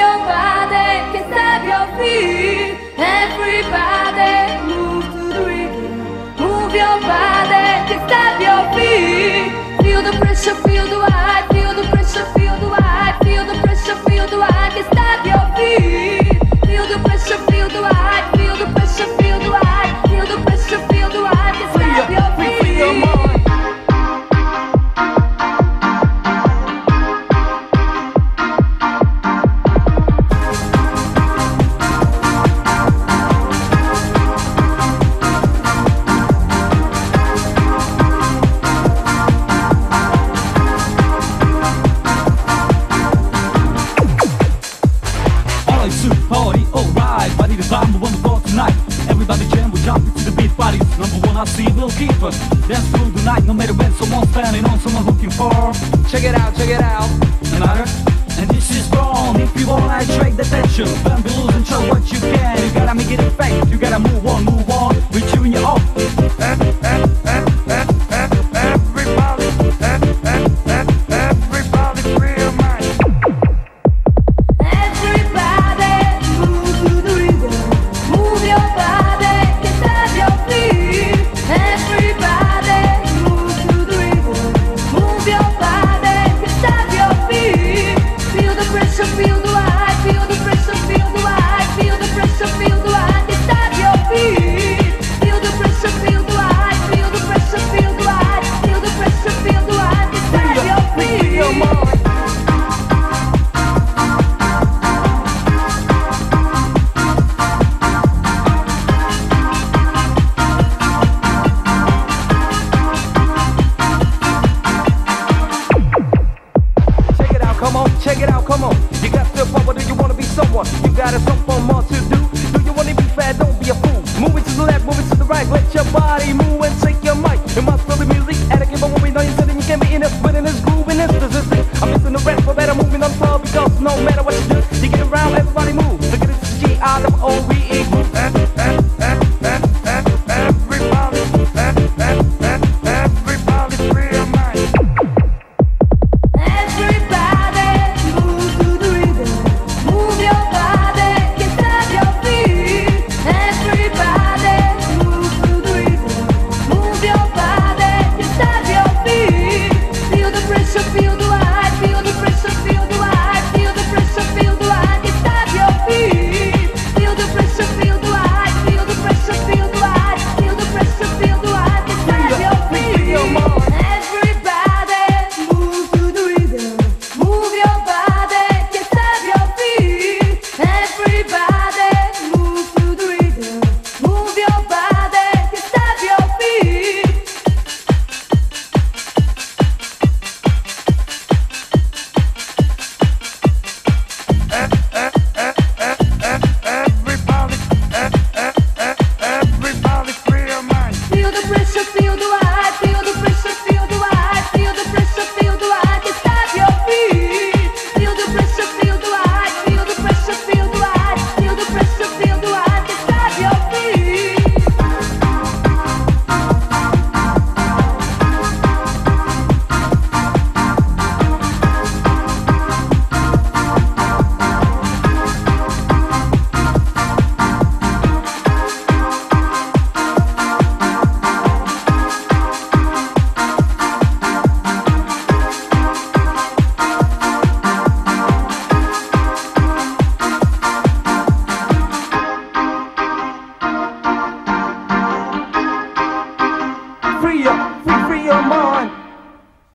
your body. Number one I see will keep us Dance through the night no matter when Someone's standing on someone looking for Check it out, check it out. Another and this is wrong If you wanna attract attention Don't be losing, try what you can. You gotta make it effective come on. You got the power, do you wanna be someone? You got it, something more to do. Do you wanna be fat? Don't be a fool. Moving to the left, moving to the right. Let your body move and take your mic. You must feel the music, and I give away now you're you can be in it, spinning this groove, in this is it. I'm missing the rest, but better moving on top because no matter what you do.